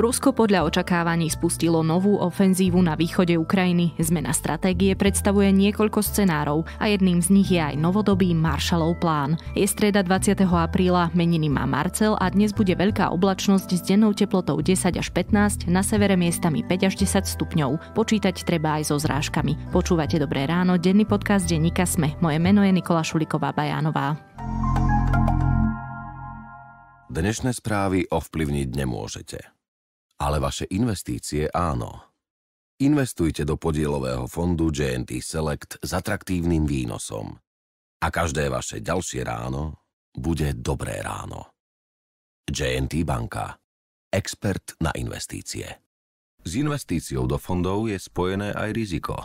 Rusko podľa očakávaní spustilo novú ofenzívu na východe Ukrajiny. Zmena stratégie predstavuje niekoľko scenárov a jedným z nich je aj novodobý Marshallov plán. Je streda 20. apríla, meniny má Marcel a dnes bude veľká oblačnosť s dennou teplotou 10 až 15, na severe miestami 5 až 10 stupňov. Počítať treba aj so zrážkami. Počúvate Dobré ráno, denný podcast denníka Sme. Moje meno je Nikola Šuliková Bajánová. Dnešné správy ovplyvniť nemôžete ale vaše investície áno. Investujte do podielového fondu JNT Select s atraktívnym výnosom. A každé vaše ďalšie ráno bude dobré ráno. JNT Banka. Expert na investície. S investíciou do fondov je spojené aj riziko.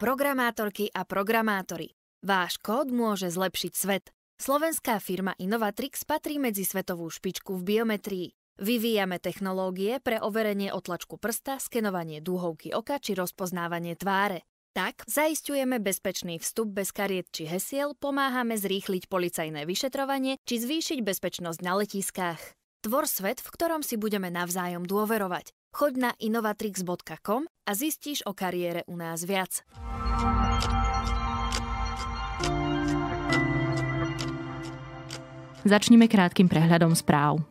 Programátorky a programátori. Váš kód môže zlepšiť svet. Slovenská firma Innovatrix patrí medzi svetovú špičku v biometrii. Vyvíjame technológie pre overenie otlačku prsta, skenovanie dúhovky oka či rozpoznávanie tváre. Tak zaistujeme bezpečný vstup bez kariet či hesiel, pomáhame zrýchliť policajné vyšetrovanie či zvýšiť bezpečnosť na letiskách. Tvor svet, v ktorom si budeme navzájom dôverovať. Choď na innovatrix.com a zistíš o kariére u nás viac. Začnime krátkým prehľadom správ.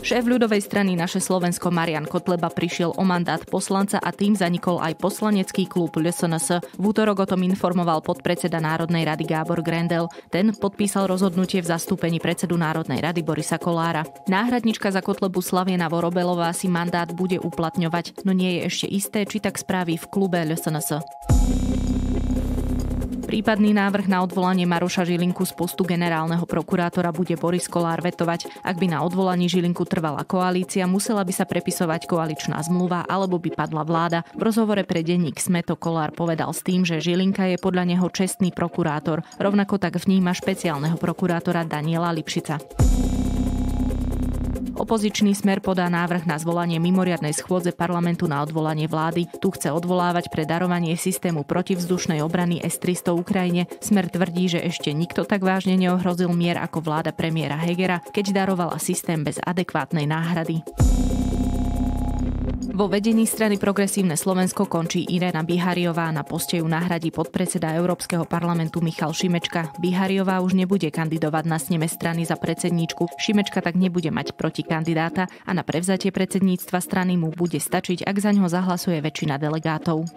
Šéf ľudovej strany Naše Slovensko Marian Kotleba prišiel o mandát poslanca a tým zanikol aj poslanecký klub LSNS. V útorok o tom informoval podpredseda Národnej rady Gábor Grendel. Ten podpísal rozhodnutie v zastúpení predsedu Národnej rady Borisa Kolára. Náhradnička za Kotlebu Slaviena Vorobelová si mandát bude uplatňovať, no nie je ešte isté, či tak spraví v klube LSNS. Prípadný návrh na odvolanie Maroša Žilinku z postu generálneho prokurátora bude Boris Kolár vetovať. Ak by na odvolaní Žilinku trvala koalícia, musela by sa prepisovať koaličná zmluva alebo by padla vláda. V rozhovore pre denník Smeto Kolár povedal s tým, že Žilinka je podľa neho čestný prokurátor. Rovnako tak vníma špeciálneho prokurátora Daniela Lipšica. Opozičný smer podá návrh na zvolanie mimoriadnej schôdze parlamentu na odvolanie vlády. Tu chce odvolávať pre darovanie systému protivzdušnej obrany S-300 Ukrajine. Smer tvrdí, že ešte nikto tak vážne neohrozil mier ako vláda premiéra Hegera, keď darovala systém bez adekvátnej náhrady. Vo vedení strany Progresívne Slovensko končí Irena Bihariová. Na poste ju nahradí podpredseda Európskeho parlamentu Michal Šimečka. Bihariová už nebude kandidovať na sneme strany za predsedníčku. Šimečka tak nebude mať proti kandidáta a na prevzatie predsedníctva strany mu bude stačiť, ak za ňo zahlasuje väčšina delegátov.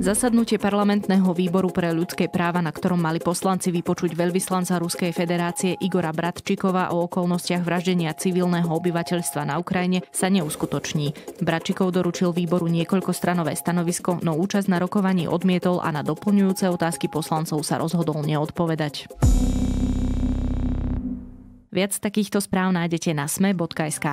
Zasadnutie parlamentného výboru pre ľudské práva, na ktorom mali poslanci vypočuť veľvyslanca Ruskej federácie Igora Bratčikova o okolnostiach vraždenia civilného obyvateľstva na Ukrajine, sa neuskutoční. Bratčikov doručil výboru niekoľko stranové stanovisko, no účasť na rokovaní odmietol a na doplňujúce otázky poslancov sa rozhodol neodpovedať. Viac takýchto správ nájdete na sme.sk.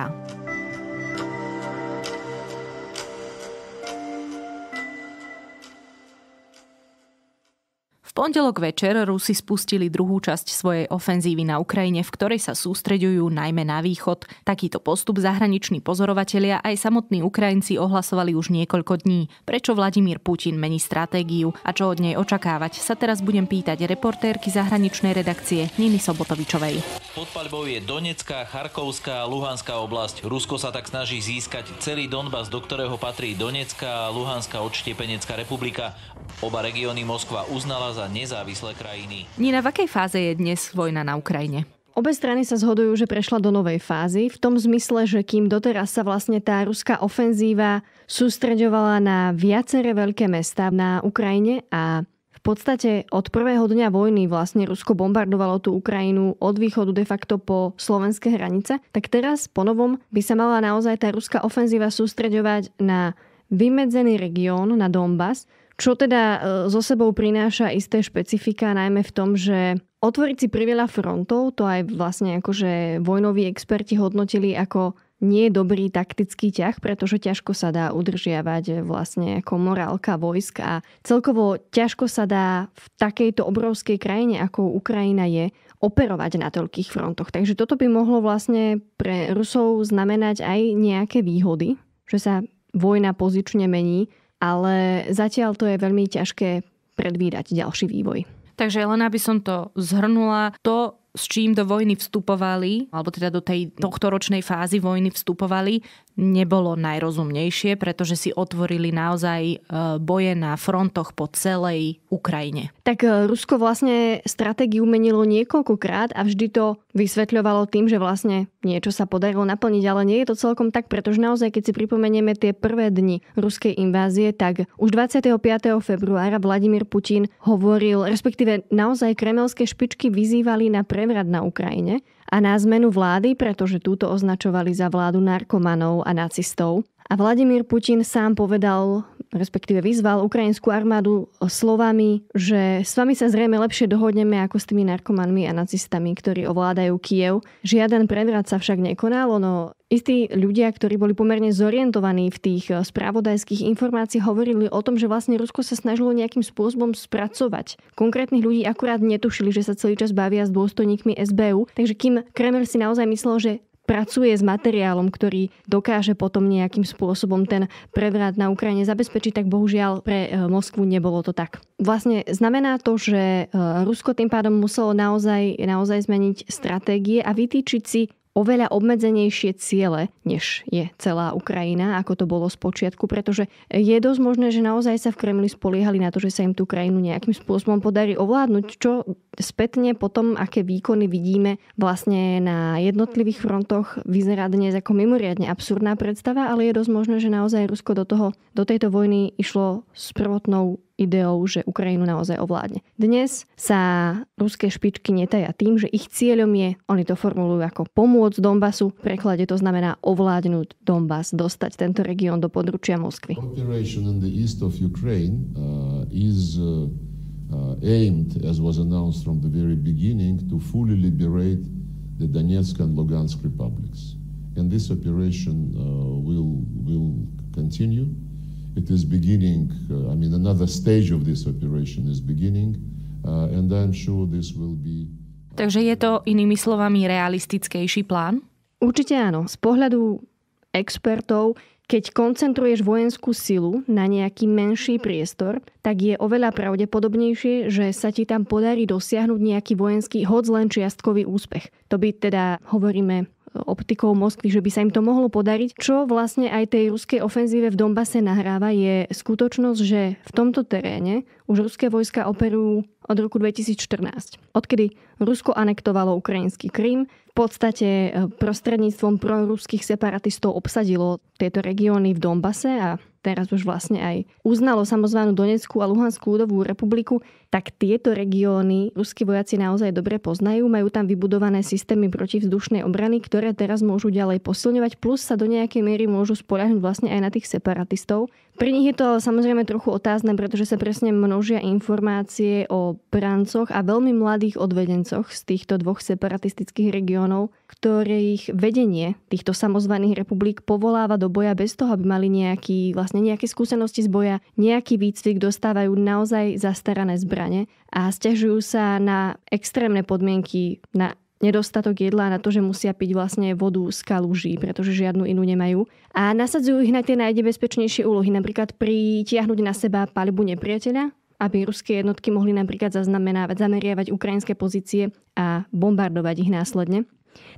pondelok večer Rusi spustili druhú časť svojej ofenzívy na Ukrajine, v ktorej sa sústreďujú najmä na východ. Takýto postup zahraniční pozorovatelia aj samotní Ukrajinci ohlasovali už niekoľko dní. Prečo Vladimír Putin mení stratégiu a čo od nej očakávať, sa teraz budem pýtať reportérky zahraničnej redakcie Niny Sobotovičovej. Pod paľbou je Donetská, Charkovská a Luhanská oblasť. Rusko sa tak snaží získať celý Donbas, do ktorého patrí Donetská a Luhanská odštiepenecká republika. Oba regióny Moskva uznala za nezávislé krajiny. Nina, v akej fáze je dnes vojna na Ukrajine? Obe strany sa zhodujú, že prešla do novej fázy, v tom zmysle, že kým doteraz sa vlastne tá ruská ofenzíva sústreďovala na viaceré veľké mesta na Ukrajine a v podstate od prvého dňa vojny vlastne Rusko bombardovalo tú Ukrajinu od východu de facto po slovenské hranice, tak teraz po novom by sa mala naozaj tá ruská ofenzíva sústreďovať na vymedzený región, na Donbass, čo teda e, so sebou prináša isté špecifika, najmä v tom, že otvoriť si priveľa frontov, to aj vlastne akože vojnoví experti hodnotili ako nie je dobrý taktický ťah, pretože ťažko sa dá udržiavať vlastne ako morálka vojsk a celkovo ťažko sa dá v takejto obrovskej krajine, ako Ukrajina je, operovať na toľkých frontoch. Takže toto by mohlo vlastne pre Rusov znamenať aj nejaké výhody, že sa vojna pozične mení ale zatiaľ to je veľmi ťažké predvídať ďalší vývoj. Takže len aby som to zhrnula, to s čím do vojny vstupovali, alebo teda do tej tohtoročnej fázy vojny vstupovali, nebolo najrozumnejšie, pretože si otvorili naozaj e, boje na frontoch po celej Ukrajine. Tak e, Rusko vlastne stratégiu menilo niekoľkokrát a vždy to vysvetľovalo tým, že vlastne niečo sa podarilo naplniť, ale nie je to celkom tak, pretože naozaj, keď si pripomenieme tie prvé dni ruskej invázie, tak už 25. februára Vladimír Putin hovoril, respektíve naozaj kremelské špičky vyzývali na prevrat na Ukrajine a na zmenu vlády, pretože túto označovali za vládu narkomanov a nacistov. A Vladimír Putin sám povedal, respektíve vyzval ukrajinskú armádu slovami, že s vami sa zrejme lepšie dohodneme ako s tými narkomanmi a nacistami, ktorí ovládajú Kiev. Žiaden prevrat sa však nekonal, no Istí ľudia, ktorí boli pomerne zorientovaní v tých eh, spravodajských informáciách, hovorili o tom, že vlastne Rusko sa snažilo nejakým spôsobom spracovať. Konkrétnych ľudí akurát netušili, že sa celý čas bavia s dôstojníkmi SBU, takže kým Kreml si naozaj myslel, že pracuje s materiálom, ktorý dokáže potom nejakým spôsobom ten prevrat na Ukrajine zabezpečiť, tak bohužiaľ pre eh, Moskvu nebolo to tak. Vlastne znamená to, že eh, Rusko tým pádom muselo naozaj, naozaj zmeniť stratégie a vytýčiť si oveľa obmedzenejšie ciele, než je celá Ukrajina, ako to bolo z počiatku, pretože je dosť možné, že naozaj sa v Kremli spoliehali na to, že sa im tú krajinu nejakým spôsobom podarí ovládnuť, čo spätne potom, aké výkony vidíme vlastne na jednotlivých frontoch, vyzerá dnes ako mimoriadne absurdná predstava, ale je dosť možné, že naozaj Rusko do, toho, do tejto vojny išlo s prvotnou ideou, že Ukrajinu naozaj ovládne. Dnes sa ruské špičky netaja tým, že ich cieľom je, oni to formulujú ako pomôcť Donbasu, v preklade to znamená ovládnuť Donbas, dostať tento región do područia Moskvy. Uh, uh, uh, aimed, as was announced from the very beginning, to fully liberate the Donetsk and Lugansk republics. And this operation uh, will, will continue. It is beginning, uh, I mean, another stage of this operation is beginning, uh, and I'm sure this will be... Takže je to inými slovami realistickejší plán? Určite áno. Z pohľadu expertov, keď koncentruješ vojenskú silu na nejaký menší priestor, tak je oveľa pravdepodobnejšie, že sa ti tam podarí dosiahnuť nejaký vojenský hoď len čiastkový úspech. To by teda, hovoríme, optikou Moskvy, že by sa im to mohlo podariť. Čo vlastne aj tej ruskej ofenzíve v Donbase nahráva je skutočnosť, že v tomto teréne už ruské vojska operujú od roku 2014. Odkedy Rusko anektovalo ukrajinský Krym, v podstate e, prostredníctvom proruských separatistov obsadilo tieto regióny v Donbase a teraz už vlastne aj uznalo samozvanú Donetskú a Luhanskú ľudovú republiku, tak tieto regióny ruskí vojaci naozaj dobre poznajú, majú tam vybudované systémy protivzdušnej obrany, ktoré teraz môžu ďalej posilňovať, plus sa do nejakej miery môžu spoľahnúť vlastne aj na tých separatistov. Pri nich je to ale samozrejme trochu otázne, pretože sa presne množia informácie o brancoch a veľmi mladých odvedencoch z týchto dvoch separatistických regiónov, ktorých vedenie týchto samozvaných republik povoláva do boja bez toho, aby mali nejaký, vlastne nejaké skúsenosti z boja, nejaký výcvik, dostávajú naozaj zastarané zbrane a stiažujú sa na extrémne podmienky, na nedostatok jedla na to, že musia piť vlastne vodu z kaluží, pretože žiadnu inú nemajú. A nasadzujú ich na tie najnebezpečnejšie úlohy, napríklad pritiahnuť na seba palibu nepriateľa, aby ruské jednotky mohli napríklad zaznamenávať, zameriavať ukrajinské pozície a bombardovať ich následne.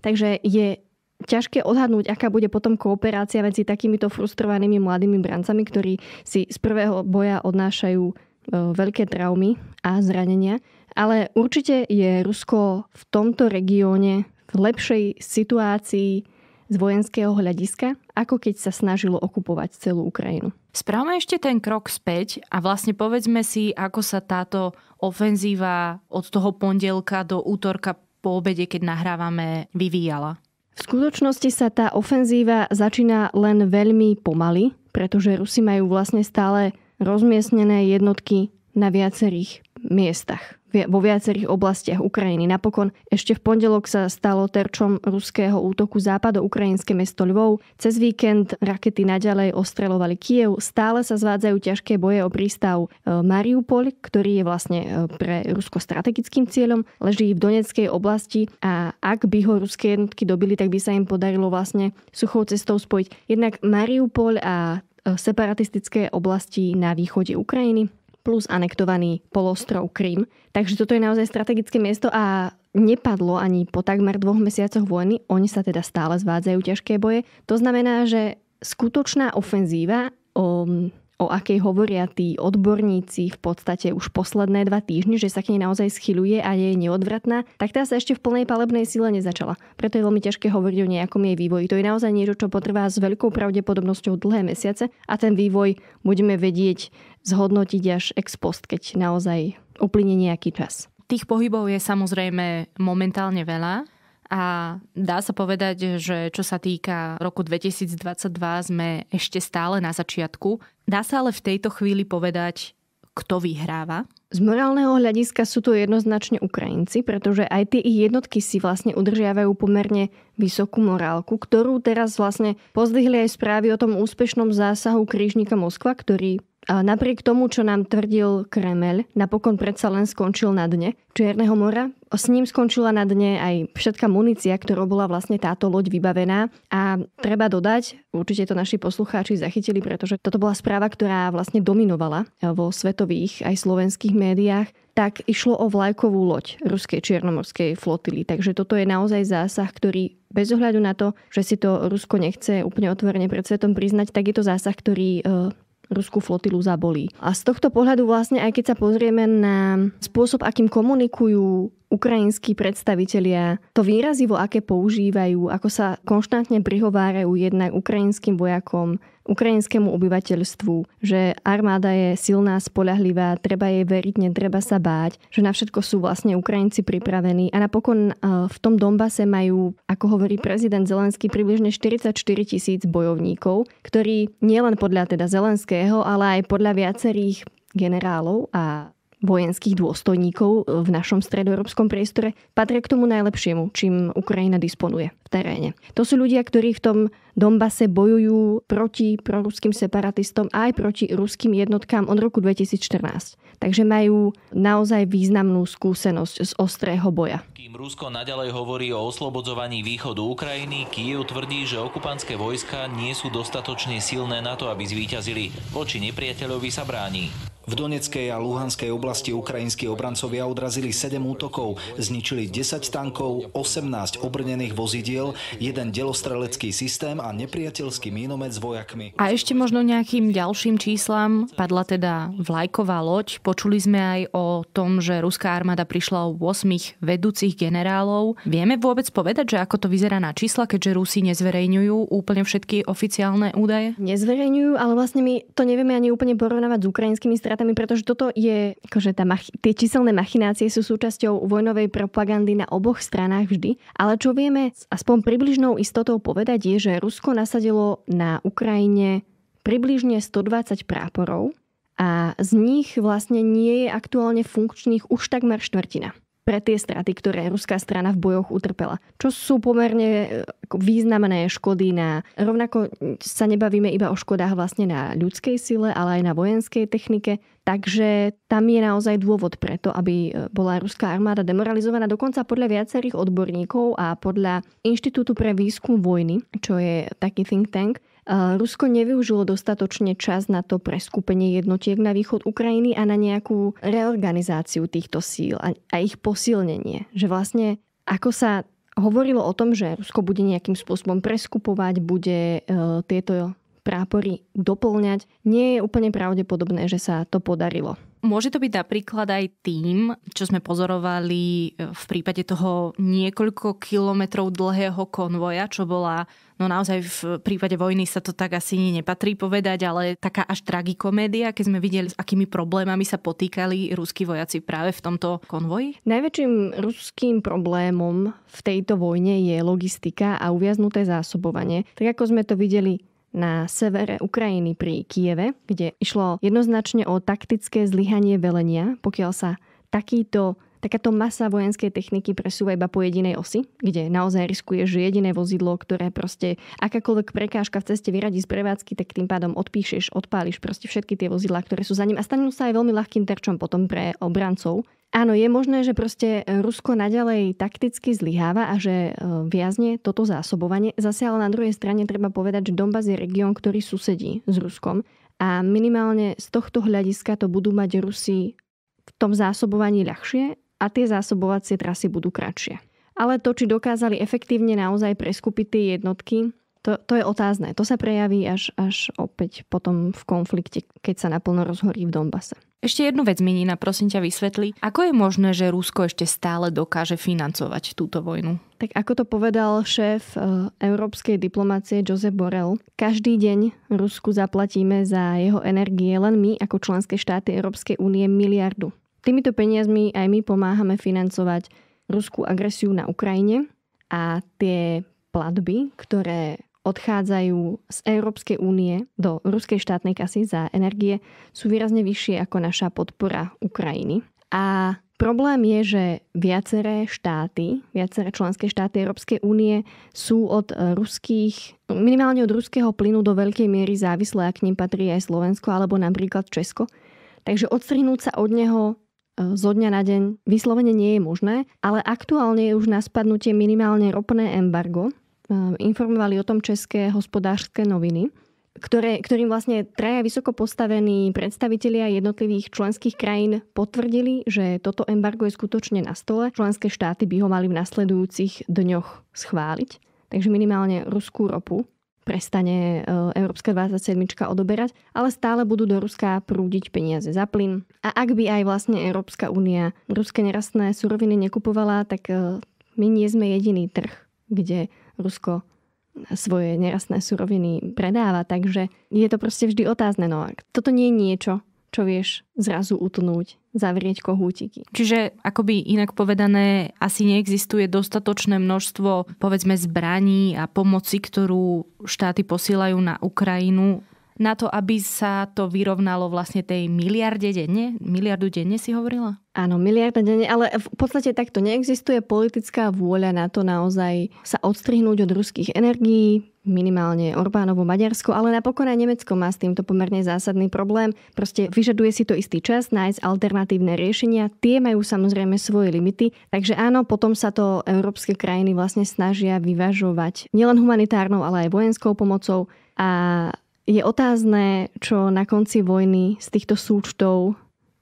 Takže je ťažké odhadnúť, aká bude potom kooperácia medzi takýmito frustrovanými mladými brancami, ktorí si z prvého boja odnášajú e, veľké traumy a zranenia ale určite je Rusko v tomto regióne v lepšej situácii z vojenského hľadiska, ako keď sa snažilo okupovať celú Ukrajinu. Správame ešte ten krok späť a vlastne povedzme si, ako sa táto ofenzíva od toho pondelka do útorka po obede, keď nahrávame, vyvíjala. V skutočnosti sa tá ofenzíva začína len veľmi pomaly, pretože Rusi majú vlastne stále rozmiestnené jednotky na viacerých miestach vo viacerých oblastiach Ukrajiny. Napokon ešte v pondelok sa stalo terčom ruského útoku západo ukrajinské mesto Lvov. Cez víkend rakety naďalej ostrelovali Kiev. Stále sa zvádzajú ťažké boje o prístav e, Mariupol, ktorý je vlastne e, pre Rusko strategickým cieľom. Leží v Donetskej oblasti a ak by ho ruské jednotky dobili, tak by sa im podarilo vlastne suchou cestou spojiť jednak Mariupol a e, separatistické oblasti na východe Ukrajiny plus anektovaný polostrov Krym. Takže toto je naozaj strategické miesto a nepadlo ani po takmer dvoch mesiacoch vojny. Oni sa teda stále zvádzajú ťažké boje. To znamená, že skutočná ofenzíva o o akej hovoria tí odborníci v podstate už posledné dva týždne, že sa k nej naozaj schyluje a je neodvratná, tak tá sa ešte v plnej palebnej sile nezačala. Preto je veľmi ťažké hovoriť o nejakom jej vývoji. To je naozaj niečo, čo potrvá s veľkou pravdepodobnosťou dlhé mesiace a ten vývoj budeme vedieť zhodnotiť až ex post, keď naozaj uplynie nejaký čas. Tých pohybov je samozrejme momentálne veľa. A dá sa povedať, že čo sa týka roku 2022, sme ešte stále na začiatku. Dá sa ale v tejto chvíli povedať, kto vyhráva? Z morálneho hľadiska sú to jednoznačne Ukrajinci, pretože aj tie ich jednotky si vlastne udržiavajú pomerne vysokú morálku, ktorú teraz vlastne pozdvihli aj správy o tom úspešnom zásahu krížnika Moskva, ktorý napriek tomu, čo nám tvrdil Kremel, napokon predsa len skončil na dne Čierneho mora. S ním skončila na dne aj všetká munícia, ktorou bola vlastne táto loď vybavená. A treba dodať, určite to naši poslucháči zachytili, pretože toto bola správa, ktorá vlastne dominovala vo svetových aj slovenských médiách, tak išlo o vlajkovú loď ruskej čiernomorskej flotily. Takže toto je naozaj zásah, ktorý bez ohľadu na to, že si to Rusko nechce úplne otvorene pred svetom priznať, tak je to zásah, ktorý e, ruskú flotilu zabolí. A z tohto pohľadu vlastne, aj keď sa pozrieme na spôsob, akým komunikujú ukrajinskí predstavitelia, to výrazivo, aké používajú, ako sa konštantne prihovárajú jednak ukrajinským vojakom, ukrajinskému obyvateľstvu, že armáda je silná, spolahlivá, treba jej veriť, netreba sa báť, že na všetko sú vlastne Ukrajinci pripravení. A napokon e, v tom Dombase majú, ako hovorí prezident Zelenský, približne 44 tisíc bojovníkov, ktorí nielen podľa teda Zelenského, ale aj podľa viacerých generálov a vojenských dôstojníkov v našom stredoeurópskom priestore patria k tomu najlepšiemu, čím Ukrajina disponuje v teréne. To sú ľudia, ktorí v tom Dombase bojujú proti proruským separatistom aj proti ruským jednotkám od roku 2014. Takže majú naozaj významnú skúsenosť z ostrého boja. Kým Rusko naďalej hovorí o oslobodzovaní východu Ukrajiny, Kiev tvrdí, že okupantské vojska nie sú dostatočne silné na to, aby zvíťazili. Voči nepriateľovi sa bráni. V Doneckej a Luhanskej oblasti ukrajinskí obrancovia odrazili 7 útokov, zničili 10 tankov, 18 obrnených vozidiel, jeden delostrelecký systém a nepriateľský mínomet s vojakmi. A ešte možno nejakým ďalším číslam padla teda vlajková loď. Počuli sme aj o tom, že ruská armáda prišla o 8 vedúcich generálov. Vieme vôbec povedať, že ako to vyzerá na čísla, keďže Rusi nezverejňujú úplne všetky oficiálne údaje? Nezverejňujú, ale vlastne my to nevieme ani úplne porovnávať s ukrajinskými stratami dátami, pretože toto je, akože tá mach- tie číselné machinácie sú súčasťou vojnovej propagandy na oboch stranách vždy. Ale čo vieme aspoň približnou istotou povedať je, že Rusko nasadilo na Ukrajine približne 120 práporov a z nich vlastne nie je aktuálne funkčných už takmer štvrtina pre tie straty, ktoré ruská strana v bojoch utrpela. Čo sú pomerne e, významné škody na... Rovnako sa nebavíme iba o škodách vlastne na ľudskej sile, ale aj na vojenskej technike. Takže tam je naozaj dôvod preto, aby e, bola ruská armáda demoralizovaná. Dokonca podľa viacerých odborníkov a podľa Inštitútu pre výskum vojny, čo je taký think tank, Rusko nevyužilo dostatočne čas na to preskupenie jednotiek na východ Ukrajiny a na nejakú reorganizáciu týchto síl a, a ich posilnenie. Že vlastne ako sa hovorilo o tom, že Rusko bude nejakým spôsobom preskupovať, bude e, tieto prápory doplňať, nie je úplne pravdepodobné, že sa to podarilo. Môže to byť napríklad aj tým, čo sme pozorovali e, v prípade toho niekoľko kilometrov dlhého konvoja, čo bola, no naozaj v prípade vojny sa to tak asi nepatrí povedať, ale taká až tragikomédia, keď sme videli, s akými problémami sa potýkali ruskí vojaci práve v tomto konvoji? Najväčším ruským problémom v tejto vojne je logistika a uviaznuté zásobovanie. Tak ako sme to videli na severe Ukrajiny pri Kieve, kde išlo jednoznačne o taktické zlyhanie velenia, pokiaľ sa takýto takáto masa vojenskej techniky presúva iba po jedinej osi, kde naozaj riskuje, že jediné vozidlo, ktoré proste akákoľvek prekážka v ceste vyradí z prevádzky, tak tým pádom odpíšeš, odpáliš proste všetky tie vozidlá, ktoré sú za ním a stanú sa aj veľmi ľahkým terčom potom pre obrancov. Áno, je možné, že proste Rusko naďalej takticky zlyháva a že e, viazne toto zásobovanie. Zase ale na druhej strane treba povedať, že Donbass je región, ktorý susedí s Ruskom a minimálne z tohto hľadiska to budú mať Rusi v tom zásobovaní ľahšie a tie zásobovacie trasy budú kratšie. Ale to, či dokázali efektívne naozaj preskupiť tie jednotky, to, to je otázne. To sa prejaví až, až opäť potom v konflikte, keď sa naplno rozhorí v Donbase. Ešte jednu vec, Minina, prosím ťa vysvetli. Ako je možné, že Rusko ešte stále dokáže financovať túto vojnu? Tak ako to povedal šéf e, európskej diplomácie Josep Borrell, každý deň Rusku zaplatíme za jeho energie len my ako členské štáty Európskej únie miliardu. Týmito peniazmi aj my pomáhame financovať ruskú agresiu na Ukrajine a tie platby, ktoré odchádzajú z Európskej únie do ruskej štátnej kasy za energie sú výrazne vyššie ako naša podpora Ukrajiny. A problém je, že viaceré štáty, viaceré členské štáty Európskej únie sú od ruských, minimálne od ruského plynu do veľkej miery závislé a k ním patrí aj Slovensko alebo napríklad Česko. Takže odstrihnúť sa od neho zo dňa na deň vyslovene nie je možné, ale aktuálne je už na spadnutie minimálne ropné embargo, Ehm, informovali o tom české hospodárske noviny, ktoré, ktorým vlastne traja vysoko postavení predstavitelia jednotlivých členských krajín potvrdili, že toto embargo je skutočne na stole. Členské štáty by ho mali v nasledujúcich dňoch schváliť. Takže minimálne ruskú ropu prestane ehm, Európska 27 odoberať, ale stále budú do Ruska prúdiť peniaze za plyn. A ak by aj vlastne Európska únia ruské nerastné suroviny nekupovala, tak ehm, my nie sme jediný trh, kde Rusko svoje nerastné suroviny predáva, takže je to proste vždy otázne. No, toto nie je niečo, čo vieš zrazu utnúť, zavrieť kohútiky. Čiže akoby inak povedané, asi neexistuje dostatočné množstvo povedzme zbraní a pomoci, ktorú štáty posielajú na Ukrajinu na to, aby sa to vyrovnalo vlastne tej miliarde denne? Miliardu denne si hovorila? Áno, miliarda denne, ale v podstate takto neexistuje politická vôľa na to naozaj sa odstrihnúť od ruských energií, minimálne Orbánovo Maďarsko, ale napokon aj Nemecko má s týmto pomerne zásadný problém. Proste vyžaduje si to istý čas nájsť alternatívne riešenia. Tie majú samozrejme svoje limity, takže áno, potom sa to európske krajiny vlastne snažia vyvažovať nielen humanitárnou, ale aj vojenskou pomocou a je otázne, čo na konci vojny z týchto súčtov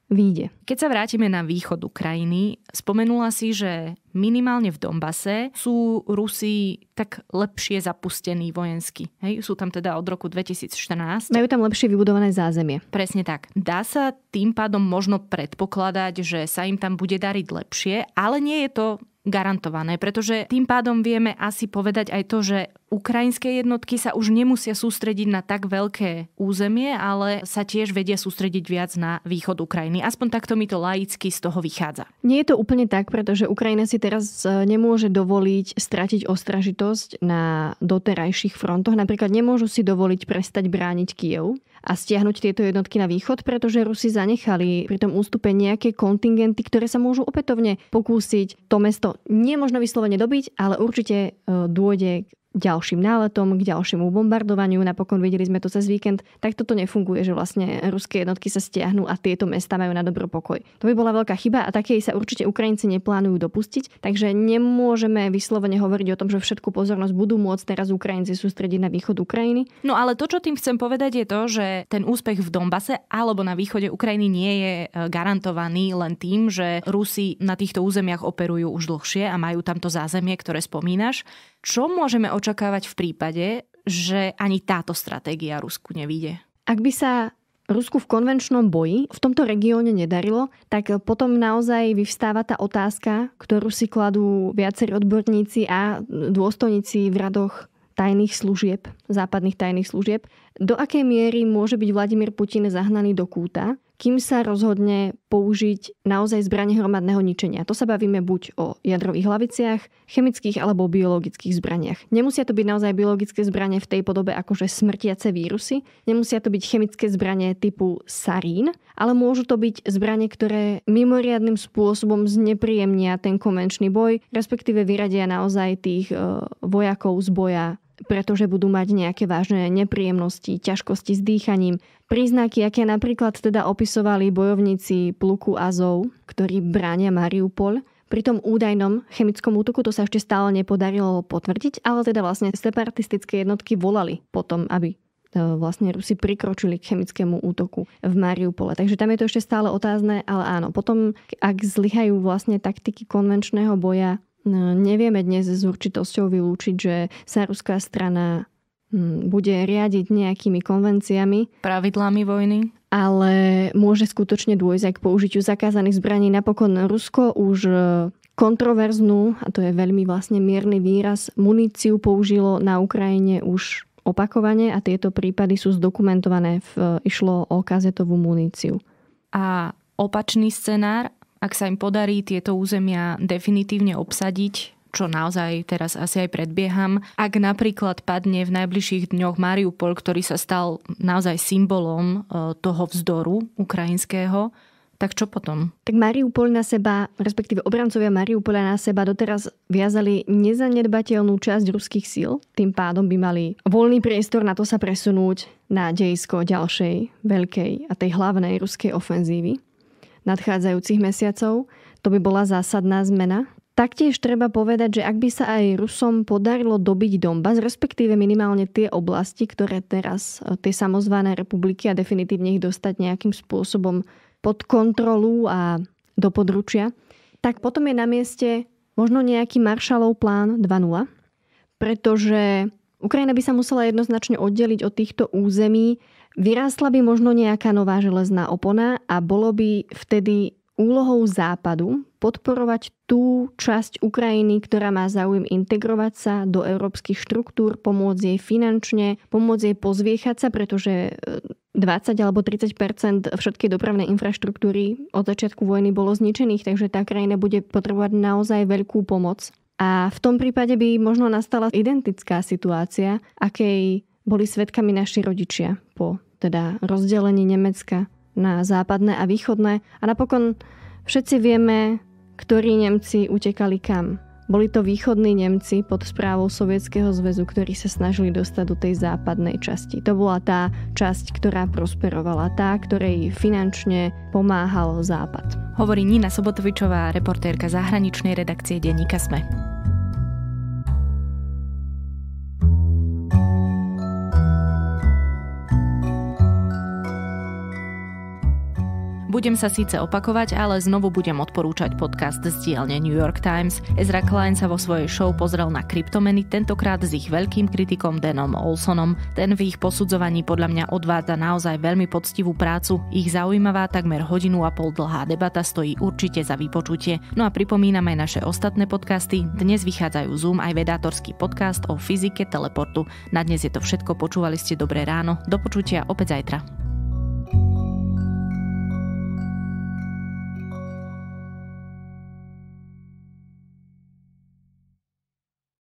vyjde. Keď sa vrátime na východ Ukrajiny, spomenula si, že minimálne v Dombase sú Rusi tak lepšie zapustení vojensky. Hej? Sú tam teda od roku 2014. Majú tam lepšie vybudované zázemie. Presne tak. Dá sa tým pádom možno predpokladať, že sa im tam bude dariť lepšie, ale nie je to garantované, pretože tým pádom vieme asi povedať aj to, že ukrajinské jednotky sa už nemusia sústrediť na tak veľké územie, ale sa tiež vedia sústrediť viac na východ Ukrajiny. Aspoň takto mi to laicky z toho vychádza. Nie je to úplne tak, pretože Ukrajina si teraz e, nemôže dovoliť stratiť ostražitosť na doterajších frontoch. Napríklad nemôžu si dovoliť prestať brániť Kiev a stiahnuť tieto jednotky na východ, pretože Rusi zanechali pri tom ústupe nejaké kontingenty, ktoré sa môžu opätovne pokúsiť to mesto nie možno vyslovene dobiť, ale určite e, dôjde k ďalším náletom, k ďalšiemu bombardovaniu. Napokon videli sme to cez víkend. Tak toto nefunguje, že vlastne ruské jednotky sa stiahnu a tieto mesta majú na dobro pokoj. To by bola veľká chyba a takej sa určite Ukrajinci neplánujú dopustiť. Takže nemôžeme vyslovene hovoriť o tom, že všetku pozornosť budú môcť teraz Ukrajinci sústrediť na východ Ukrajiny. No ale to, čo tým chcem povedať, je to, že ten úspech v Donbase alebo na východe Ukrajiny nie je e, garantovaný len tým, že Rusi na týchto územiach operujú už dlhšie a majú tamto zázemie, ktoré spomínaš. Čo môžeme očakávať v prípade, že ani táto stratégia Rusku nevíde? Ak by sa Rusku v konvenčnom boji v tomto regióne nedarilo, tak potom naozaj vyvstáva tá otázka, ktorú si kladú viacerí odborníci a dôstojníci v radoch tajných služieb, západných tajných služieb, do akej miery môže byť Vladimír Putin zahnaný do kúta, kým sa rozhodne použiť naozaj zbranie hromadného ničenia. To sa bavíme buď o jadrových hlaviciach, chemických alebo biologických zbraniach. Nemusia to byť naozaj biologické zbranie v tej podobe akože smrtiace vírusy, nemusia to byť chemické zbranie typu sarín, ale môžu to byť zbranie, ktoré mimoriadným spôsobom znepríjemnia ten konvenčný boj, respektíve vyradia naozaj tých e, vojakov z boja pretože budú mať nejaké vážne nepríjemnosti, ťažkosti s dýchaním. Príznaky, aké napríklad teda opisovali bojovníci pluku Azov, ktorí bránia Mariupol, pri tom údajnom chemickom útoku to sa ešte stále nepodarilo potvrdiť, ale teda vlastne separatistické jednotky volali potom, aby vlastne Rusi prikročili k chemickému útoku v Mariupole. Takže tam je to ešte stále otázne, ale áno, potom ak zlyhajú vlastne taktiky konvenčného boja, nevieme dnes s určitosťou vylúčiť, že sa ruská strana hm, bude riadiť nejakými konvenciami. Pravidlami vojny? Ale môže skutočne dôjsť aj k použitiu zakázaných zbraní. Napokon Rusko už e, kontroverznú, a to je veľmi vlastne mierny výraz, muníciu použilo na Ukrajine už opakovane a tieto prípady sú zdokumentované. V, išlo o kazetovú muníciu. A opačný scenár, ak sa im podarí tieto územia definitívne obsadiť, čo naozaj teraz asi aj predbieham. Ak napríklad padne v najbližších dňoch Mariupol, ktorý sa stal naozaj symbolom e, toho vzdoru ukrajinského, tak čo potom? Tak Mariupol na seba, respektíve obrancovia Mariupola na seba doteraz viazali nezanedbateľnú časť ruských síl. Tým pádom by mali voľný priestor na to sa presunúť na dejisko ďalšej veľkej a tej hlavnej ruskej ofenzívy nadchádzajúcich mesiacov. To by bola zásadná zmena. Taktiež treba povedať, že ak by sa aj Rusom podarilo dobiť Donbass, respektíve minimálne tie oblasti, ktoré teraz, tie samozvané republiky a definitívne ich dostať nejakým spôsobom pod kontrolu a do područia, tak potom je na mieste možno nejaký Marshallov plán 2.0, pretože Ukrajina by sa musela jednoznačne oddeliť od týchto území, vyrástla by možno nejaká nová železná opona a bolo by vtedy úlohou Západu podporovať tú časť Ukrajiny, ktorá má záujem integrovať sa do európskych štruktúr, pomôcť jej finančne, pomôcť jej pozviechať sa, pretože 20 alebo 30% všetkej dopravnej infraštruktúry od začiatku vojny bolo zničených, takže tá krajina bude potrebovať naozaj veľkú pomoc. A v tom prípade by možno nastala identická situácia, akej boli svetkami naši rodičia po teda rozdelení Nemecka na západné a východné. A napokon všetci vieme, ktorí Nemci utekali kam boli to východní Nemci pod správou Sovietskeho zväzu, ktorí sa snažili dostať do tej západnej časti. To bola tá časť, ktorá prosperovala, tá, ktorej finančne pomáhal Západ. Hovorí Nina Sobotovičová, reportérka zahraničnej redakcie denníka Sme. Budem sa síce opakovať, ale znovu budem odporúčať podcast z dielne New York Times. Ezra Klein sa vo svojej show pozrel na kryptomeny, tentokrát s ich veľkým kritikom Denom Olsonom. Ten v ich posudzovaní podľa mňa odvádza naozaj veľmi poctivú prácu. Ich zaujímavá takmer hodinu a pol dlhá debata stojí určite za vypočutie. No a pripomínam aj naše ostatné podcasty. Dnes vychádzajú Zoom aj vedátorský podcast o fyzike teleportu. Na dnes je to všetko, počúvali ste Dobré ráno. Do počutia opäť zajtra.